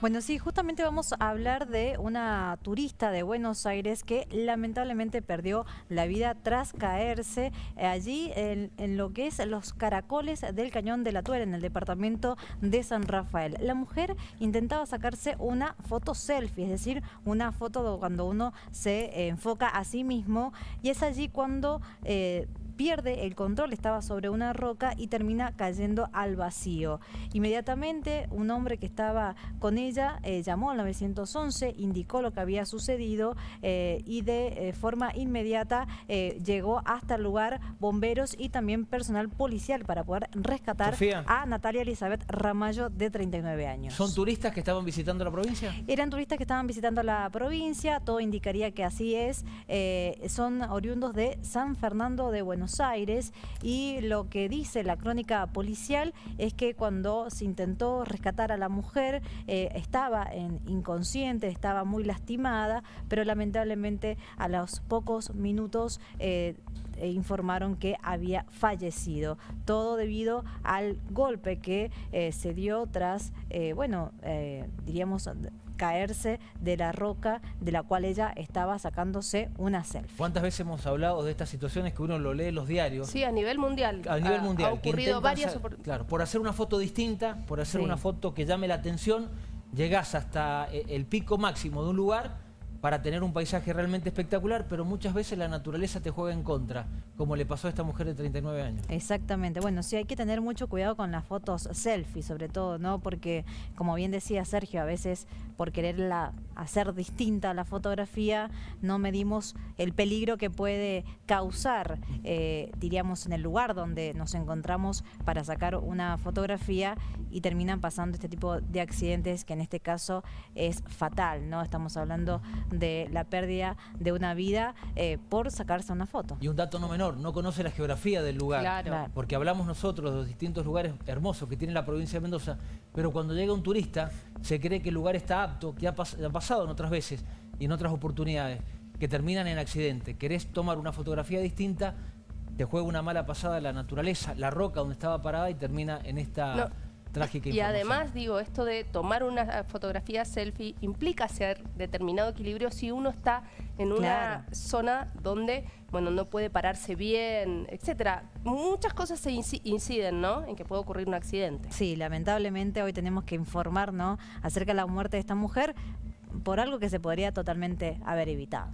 Bueno, sí, justamente vamos a hablar de una turista de Buenos Aires que lamentablemente perdió la vida tras caerse eh, allí en, lo que es los caracoles del Cañón de la Tuera, en el departamento de San Rafael. La mujer intentaba sacarse una foto selfie, es decir, una foto cuando uno se enfoca a sí mismo y es allí cuando... Eh, pierde el control, estaba sobre una roca y termina cayendo al vacío. Inmediatamente un hombre que estaba con ella eh, llamó al 911, indicó lo que había sucedido eh, y de eh, forma inmediata llegó hasta el lugar bomberos y también personal policial para poder rescatar a Natalia Elizabeth Ramallo de 39 años. ¿Son turistas que estaban visitando la provincia? Eran turistas que estaban visitando la provincia, todo indicaría que así es. son oriundos de San Fernando de Buenos Aires y lo que dice la crónica policial es que cuando se intentó rescatar a la mujer eh, estaba en inconsciente, estaba muy lastimada, pero lamentablemente a los pocos minutos eh, eh, informaron que había fallecido. Todo debido al golpe que se dio tras, bueno, diríamos caerse de la roca de la cual ella estaba sacándose una selfie. ¿Cuántas veces hemos hablado de estas situaciones que uno lo lee en los diarios? Sí, a nivel mundial. A nivel mundial. Ha ocurrido varias... claro, por hacer una foto distinta, por hacer una foto que llame la atención, llegás hasta eh, el pico máximo de un lugar para tener un paisaje realmente espectacular, pero muchas veces la naturaleza te juega en contra, como le pasó a esta mujer de 39 años. Exactamente. Bueno, sí hay que tener mucho cuidado con las fotos selfie, sobre todo, ¿no? Porque, como bien decía Sergio, a veces por quererla hacer distinta la fotografía, no medimos el peligro que puede causar, eh, diríamos, en el lugar donde nos encontramos para sacar una fotografía y terminan pasando este tipo de accidentes que en este caso es fatal, ¿no? Estamos hablando de la pérdida de una vida eh, por sacarse una foto. Y un dato no menor, no conoce la geografía del lugar. Claro. Porque hablamos nosotros de los distintos lugares hermosos que tiene la provincia de Mendoza, pero cuando llega un turista se cree que el lugar está apto, que ha, pasado en otras veces y en otras oportunidades, que terminan en accidente. Querés tomar una fotografía distinta, te juega una mala pasada la naturaleza, la roca donde estaba parada y termina en esta... Y además, digo, esto de tomar una fotografía selfie implica hacer determinado equilibrio si uno está en una zona donde, bueno, no puede pararse bien, etcétera. Muchas cosas se inciden, ¿no? En que puede ocurrir un accidente. Sí, lamentablemente hoy tenemos que informar, ¿no? Acerca de la muerte de esta mujer por algo que se podría totalmente haber evitado.